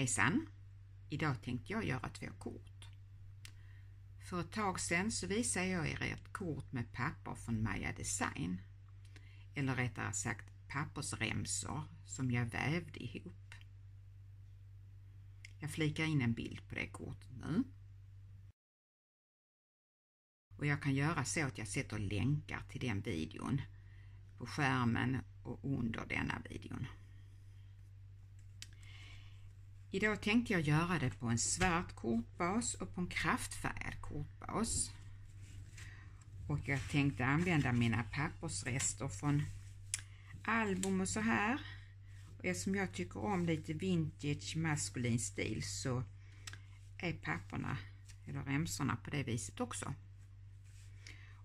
Hejsan! Idag tänkte jag göra två kort. För ett tag sedan så visade jag er ett kort med papper från Maja Design. Eller rättare sagt pappersremsor som jag vävde ihop. Jag flikar in en bild på det kortet nu. Och jag kan göra så att jag sätter länkar till den videon på skärmen och under denna videon. Idag tänkte jag göra det på en svart kortbas och på en kraftfärgad kortbas. Och jag tänkte använda mina pappersrester från album och så här. Och eftersom jag tycker om lite vintage maskulin stil så är papperna eller remsorna på det viset också.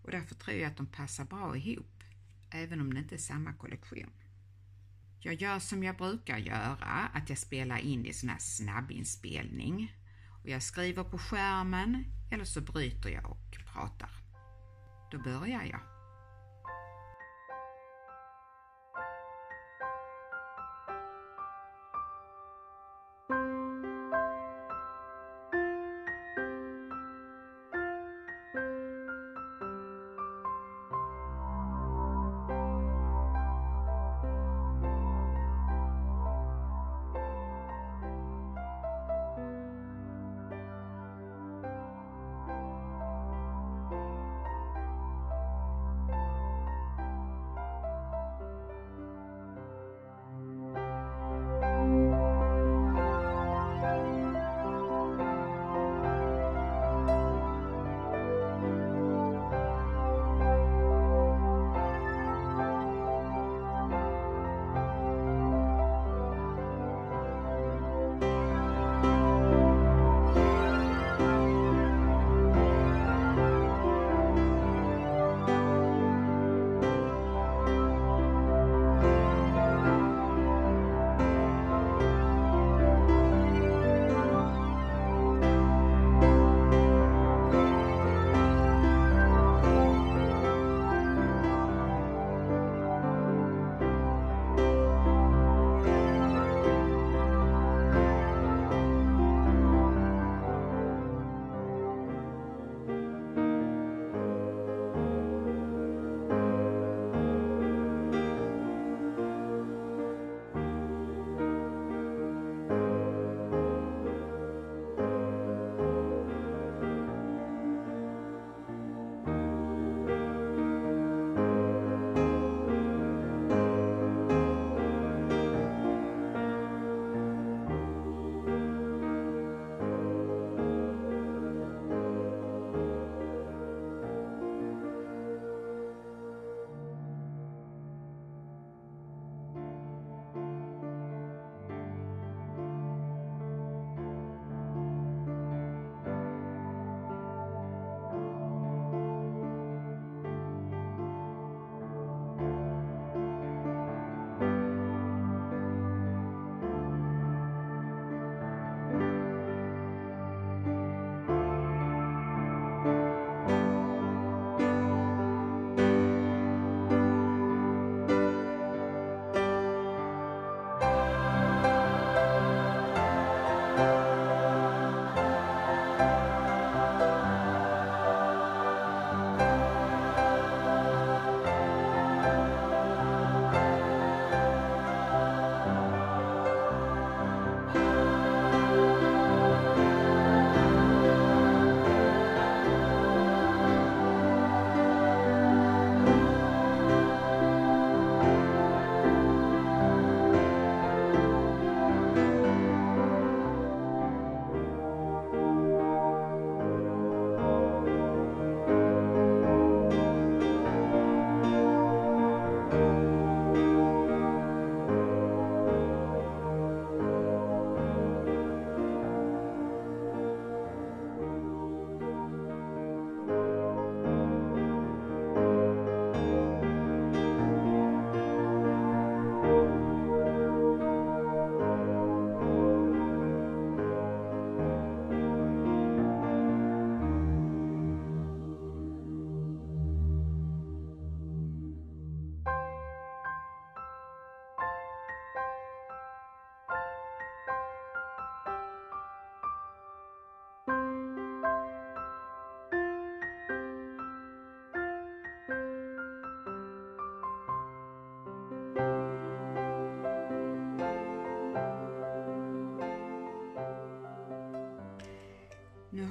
Och därför tror jag att de passar bra ihop även om det inte är samma kollektion. Jag gör som jag brukar göra, att jag spelar in i sån här snabbinspelning. Och jag skriver på skärmen eller så bryter jag och pratar. Då börjar jag.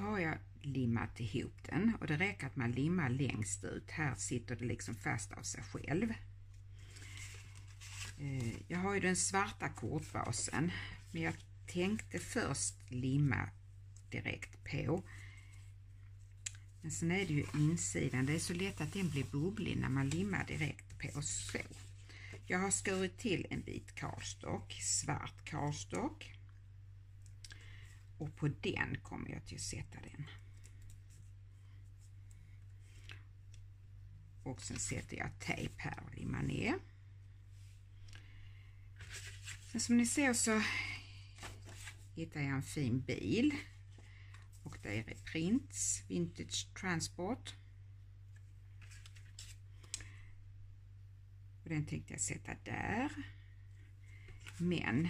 Har jag limmat ihop den och det räcker att man limmar längst ut. Här sitter det liksom fast av sig själv. Eh, jag har ju den svarta kortbasen men jag tänkte först limma direkt på. Men sen är det ju insidan, det är så lätt att den blir bubblig när man limmar direkt på så. Jag har skurit till en bit karstock, svart karstock. Och på den kommer jag till att sätta den. Och sen sätter jag tejp här och limmar ner. Som ni ser så hittar jag en fin bil och det är Prints Vintage Transport. Och den tänkte jag sätta där. Men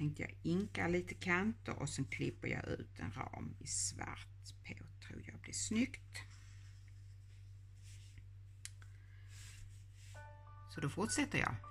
tänkte jag inka lite kanter och sen klipper jag ut en ram i svart på. Tror jag blir snyggt. Så då fortsätter jag.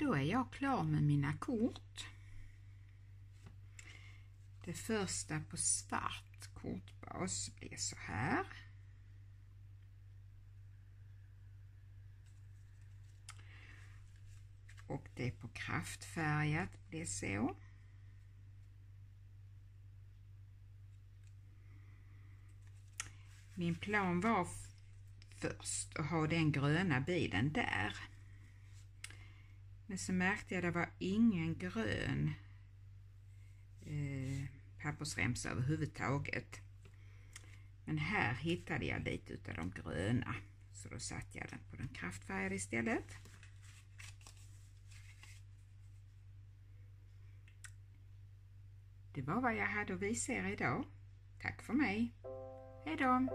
Då är jag klar med mina kort. Det första på svart kortbas blir så här. Och det på kraftfärgat blir så. Min plan var först att ha den gröna bilen där. Men så märkte jag att det var ingen grön eh, pappersremsa överhuvudtaget. Men här hittade jag lite utav de gröna. Så då satte jag den på den kraftfärgade istället. Det var vad jag hade att visa er idag. Tack för mig. Hej då!